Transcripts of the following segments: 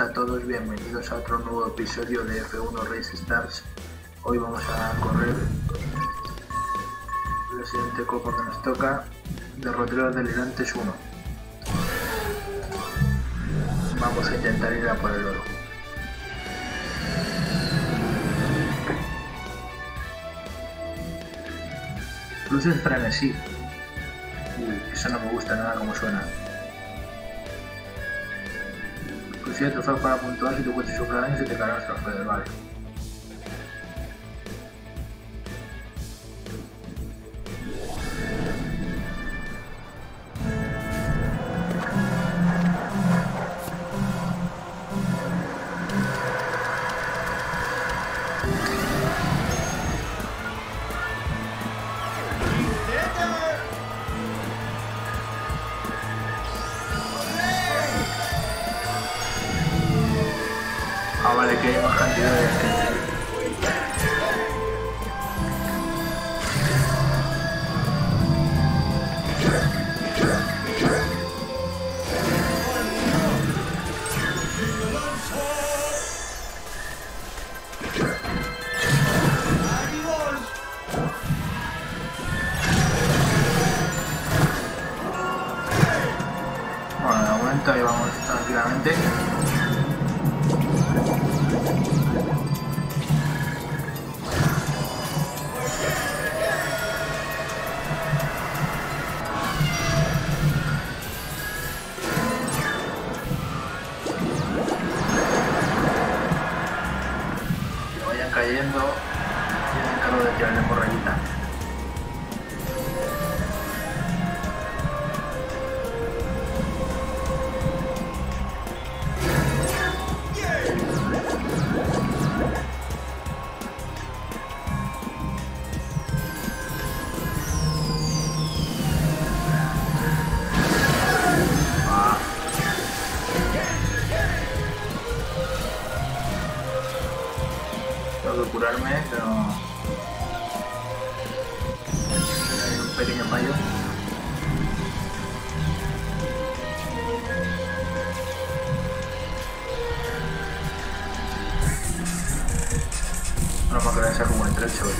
a todos, bienvenidos a otro nuevo episodio de F1 Race Stars. Hoy vamos a correr la siguiente copa que nos toca, Derroteros Delirantes 1. Vamos a intentar ir a por el oro. Luces frenesí. Uy, eso no me gusta nada como suena. Consigue trofeos para puntuar si tu daño y se te cargan los trofeos,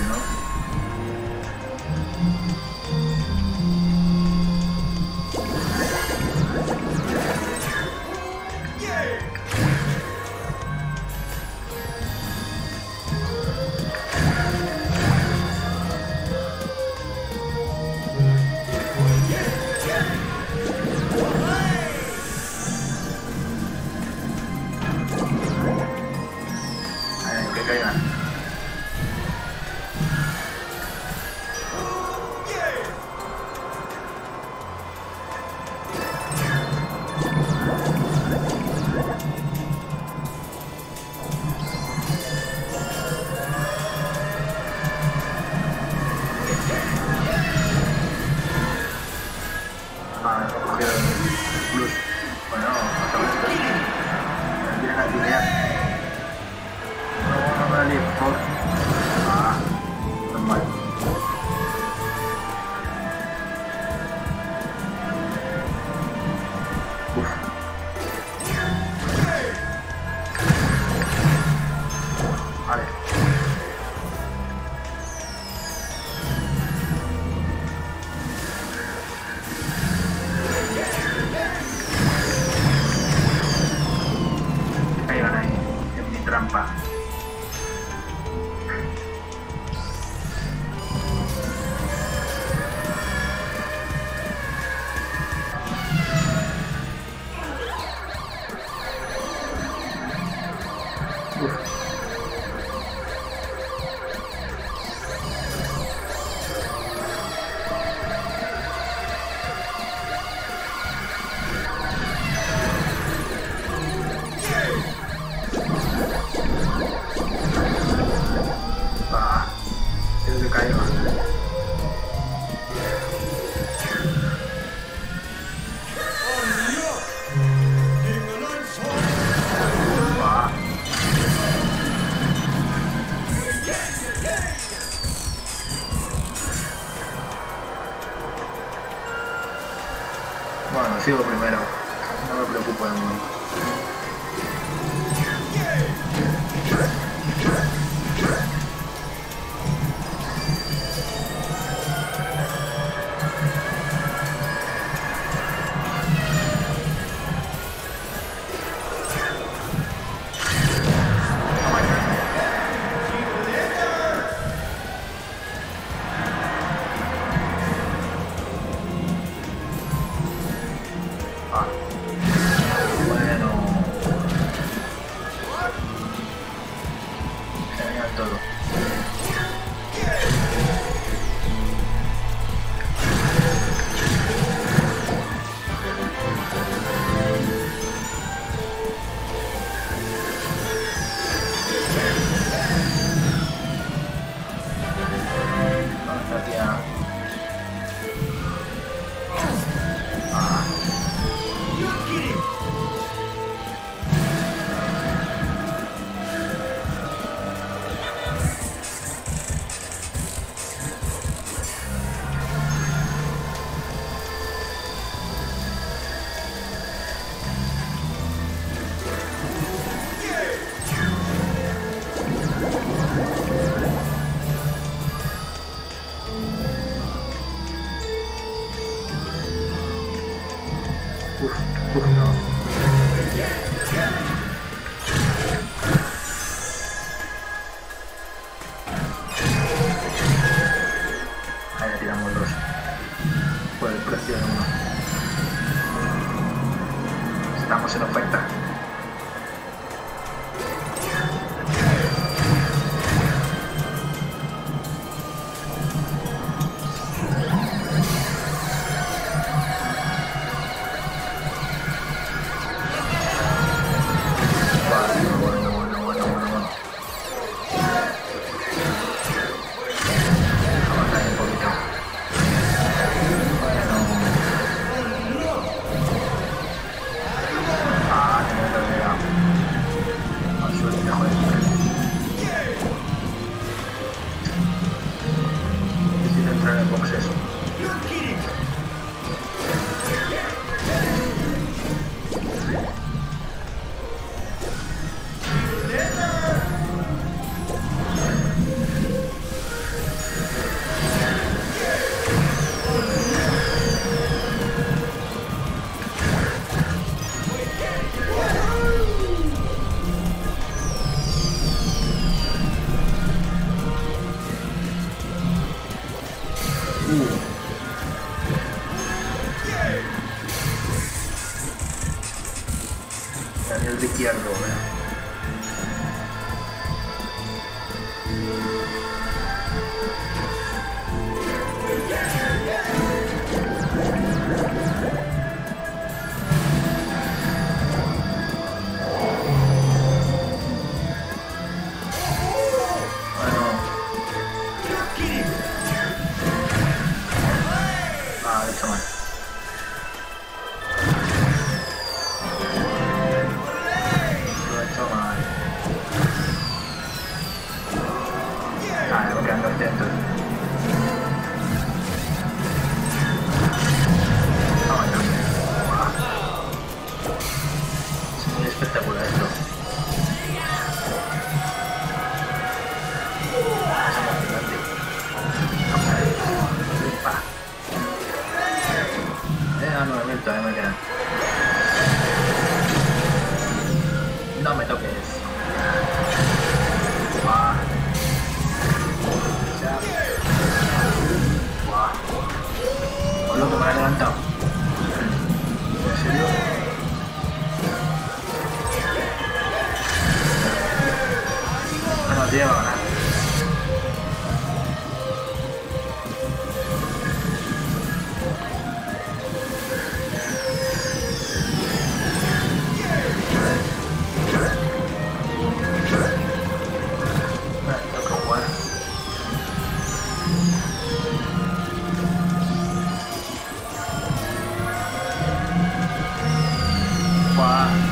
no...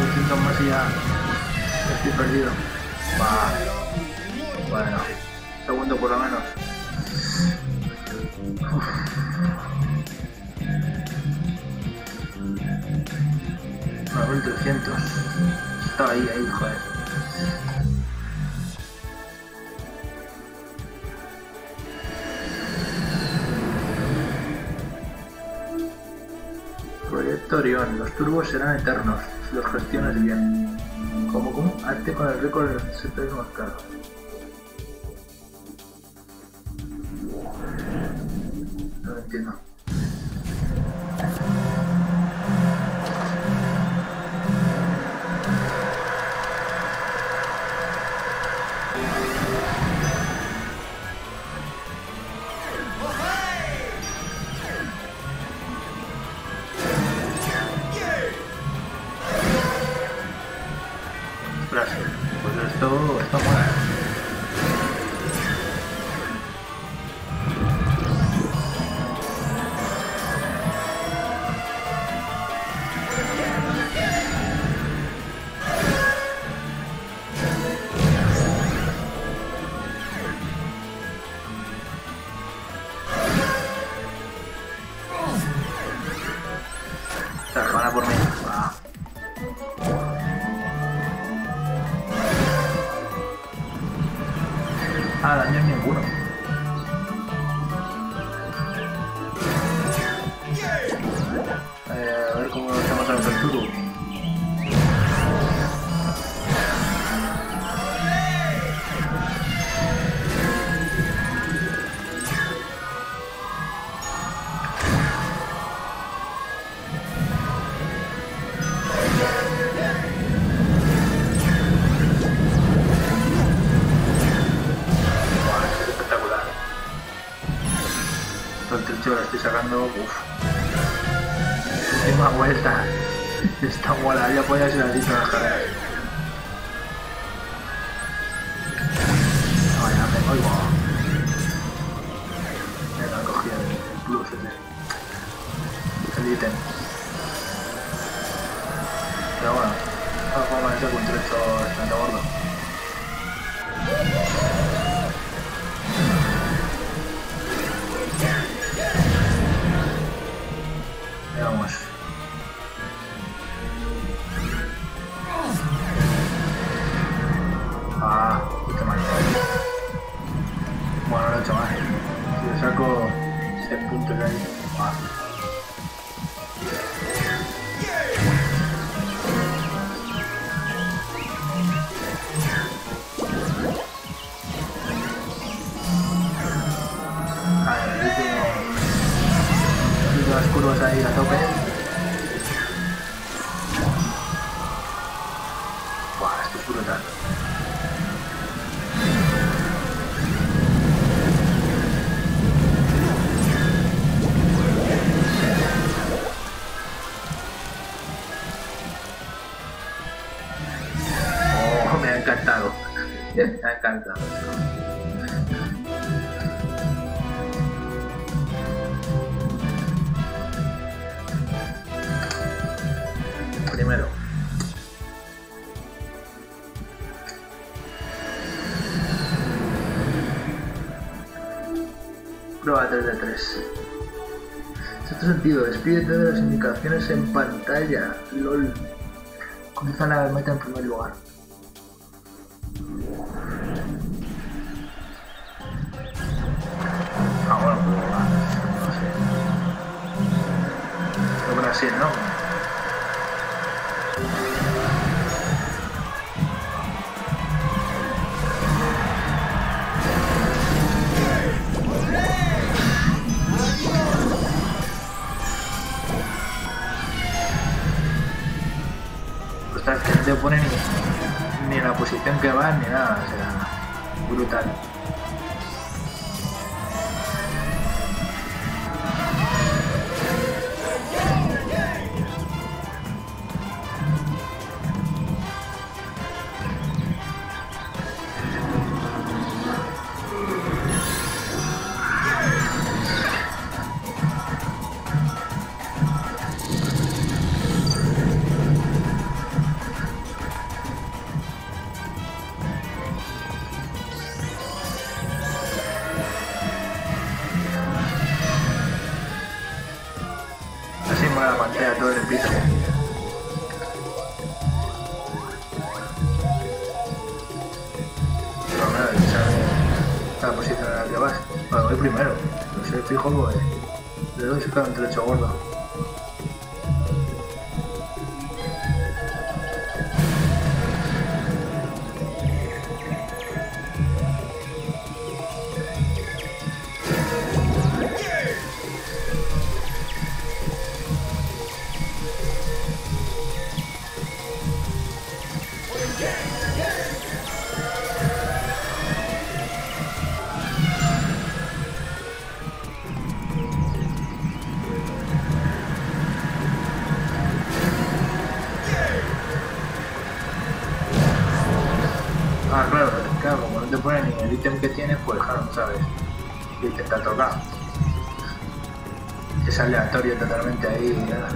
un síntoma más ya estoy perdido. Va. Bueno, segundo por lo menos. A Estaba ahí, ahí, joder. Proyecto Orión, los turbos serán eternos lo gestiona el bien. Como común, arte ah, este con el récord de los del mercado. No entiendo. ganando. Uf. Última vuelta. Esta ya podía ser así todas. Prueba 3 de 3. Sexto sentido, despídete de las indicaciones en pantalla. LOL. Comienza la meta en primer lugar. Ah, bueno, pues no sé. Brasil, ¿no? Que no te pone ni, ni la posición que vas ni nada, o sea, brutal. La pantalla todo el piso. Pero posición en la que vas. Bueno, voy primero. No sé, fijo, pues. Le doy su cada derecho gordo. Ha tocado. Es aleatorio totalmente ahí. ya.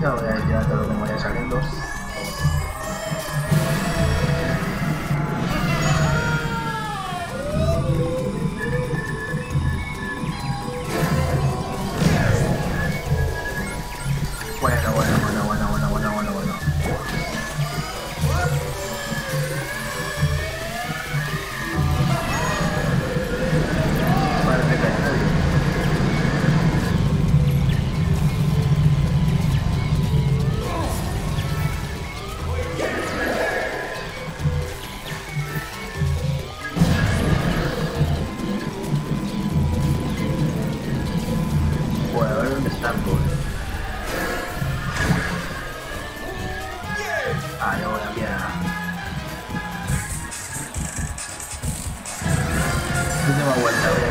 Ya voy a todo lo que Última vuelta, bien.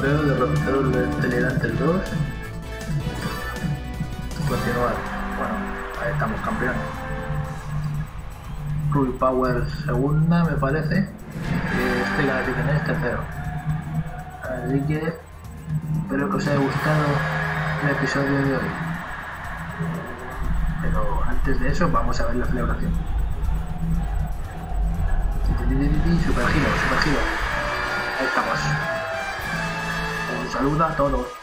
Desbloqueo de derroteros de Teledantes 2. Continuar. Bueno, ahí estamos campeones. Ruby Power segunda, me parece. Y este Galactic es tercero. Así que espero que os haya gustado el episodio de hoy. Pero antes de eso, vamos a ver la celebración. Super giro, super giro. Ahí estamos. Un saludo a todos.